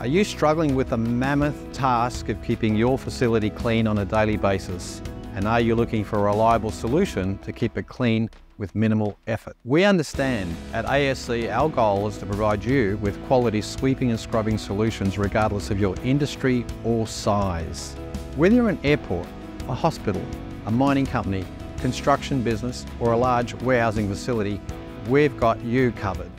Are you struggling with the mammoth task of keeping your facility clean on a daily basis? And are you looking for a reliable solution to keep it clean with minimal effort? We understand at ASC our goal is to provide you with quality sweeping and scrubbing solutions regardless of your industry or size. Whether you're an airport, a hospital, a mining company, construction business or a large warehousing facility, we've got you covered.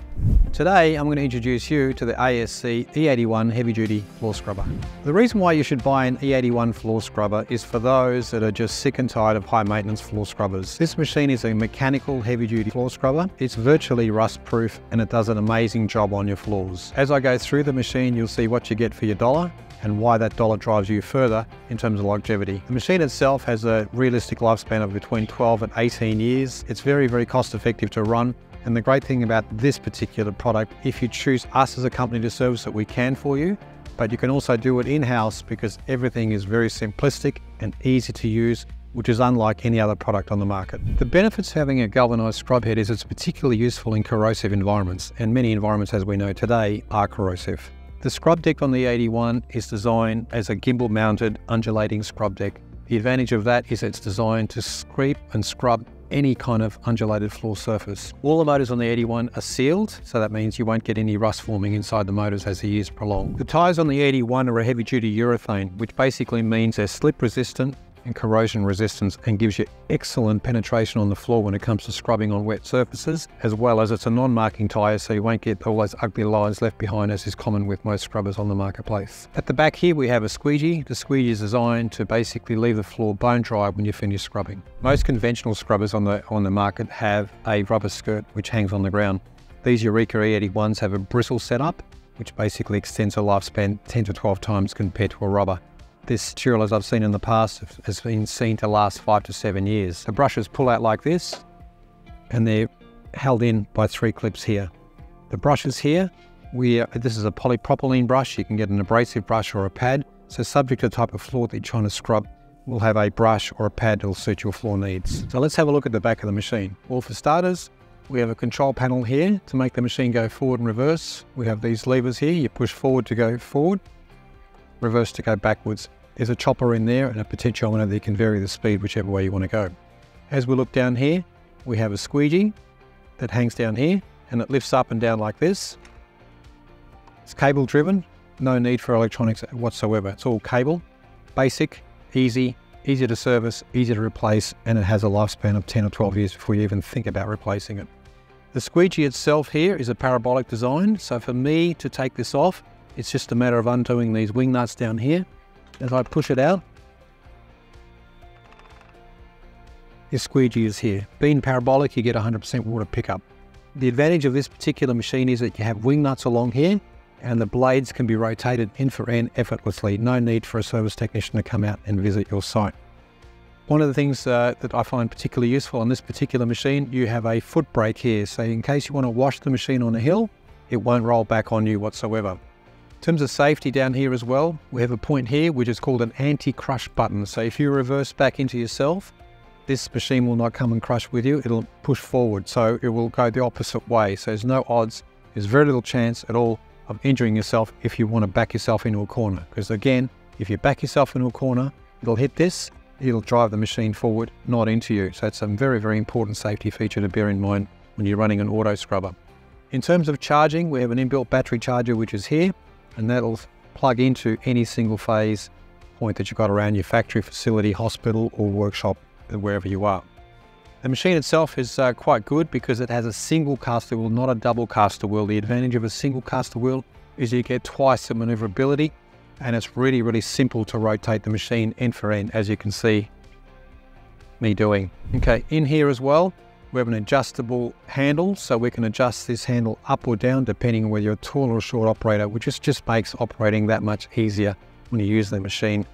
Today, I'm going to introduce you to the ASC E81 Heavy Duty Floor Scrubber. The reason why you should buy an E81 floor scrubber is for those that are just sick and tired of high maintenance floor scrubbers. This machine is a mechanical heavy duty floor scrubber. It's virtually rust proof and it does an amazing job on your floors. As I go through the machine, you'll see what you get for your dollar and why that dollar drives you further in terms of longevity. The machine itself has a realistic lifespan of between 12 and 18 years. It's very, very cost effective to run and the great thing about this particular product, if you choose us as a company to service it, we can for you, but you can also do it in-house because everything is very simplistic and easy to use which is unlike any other product on the market. The benefits of having a galvanized scrub head is it's particularly useful in corrosive environments, and many environments, as we know today, are corrosive. The scrub deck on the 81 is designed as a gimbal mounted undulating scrub deck. The advantage of that is it's designed to scrape and scrub any kind of undulated floor surface. All the motors on the 81 are sealed, so that means you won't get any rust forming inside the motors as the years prolong. The tyres on the 81 are a heavy duty urethane, which basically means they're slip resistant and corrosion resistance and gives you excellent penetration on the floor when it comes to scrubbing on wet surfaces, as well as it's a non-marking tyre so you won't get all those ugly lines left behind as is common with most scrubbers on the marketplace. At the back here we have a squeegee. The squeegee is designed to basically leave the floor bone dry when you finish scrubbing. Most conventional scrubbers on the, on the market have a rubber skirt which hangs on the ground. These Eureka E81s have a bristle setup which basically extends the lifespan 10 to 12 times compared to a rubber. This material, as I've seen in the past, has been seen to last five to seven years. The brushes pull out like this, and they're held in by three clips here. The brushes here, we this is a polypropylene brush. You can get an abrasive brush or a pad. So subject to the type of floor that you're trying to scrub, we'll have a brush or a pad that will suit your floor needs. So let's have a look at the back of the machine. Well, for starters, we have a control panel here to make the machine go forward and reverse. We have these levers here. You push forward to go forward, reverse to go backwards. There's a chopper in there and a potentiometer that can vary the speed whichever way you want to go. As we look down here, we have a squeegee that hangs down here and it lifts up and down like this. It's cable driven, no need for electronics whatsoever. It's all cable, basic, easy, easy to service, easy to replace, and it has a lifespan of 10 or 12 years before you even think about replacing it. The squeegee itself here is a parabolic design, so for me to take this off, it's just a matter of undoing these wing nuts down here as I push it out, your squeegee is here. Being parabolic, you get 100% water pickup. The advantage of this particular machine is that you have wing nuts along here and the blades can be rotated in for end effortlessly. No need for a service technician to come out and visit your site. One of the things uh, that I find particularly useful on this particular machine, you have a foot brake here. So in case you want to wash the machine on a hill, it won't roll back on you whatsoever. In terms of safety down here as well, we have a point here which is called an anti-crush button. So if you reverse back into yourself, this machine will not come and crush with you. It'll push forward, so it will go the opposite way. So there's no odds, there's very little chance at all of injuring yourself if you want to back yourself into a corner. Because again, if you back yourself into a corner, it'll hit this, it'll drive the machine forward, not into you. So it's a very, very important safety feature to bear in mind when you're running an auto scrubber. In terms of charging, we have an inbuilt battery charger which is here and that'll plug into any single phase point that you've got around your factory, facility, hospital or workshop, wherever you are. The machine itself is uh, quite good because it has a single caster wheel, not a double caster wheel. The advantage of a single caster wheel is you get twice the maneuverability and it's really, really simple to rotate the machine end for end, as you can see me doing. Okay, in here as well, we have an adjustable handle, so we can adjust this handle up or down depending on whether you're a tall or short operator, which just, just makes operating that much easier when you use the machine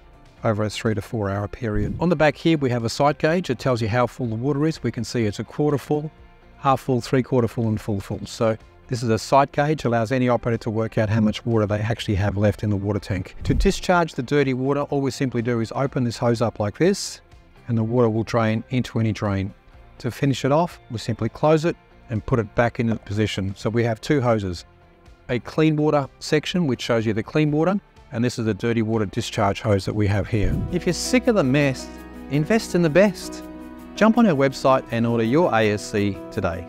over a three to four hour period. On the back here, we have a sight gauge. It tells you how full the water is. We can see it's a quarter full, half full, three quarter full, and full full. So this is a sight gauge, allows any operator to work out how much water they actually have left in the water tank. To discharge the dirty water, all we simply do is open this hose up like this, and the water will drain into any drain. To finish it off, we simply close it and put it back into position. So we have two hoses. a clean water section which shows you the clean water and this is the dirty water discharge hose that we have here. If you're sick of the mess, invest in the best. Jump on our website and order your ASC today.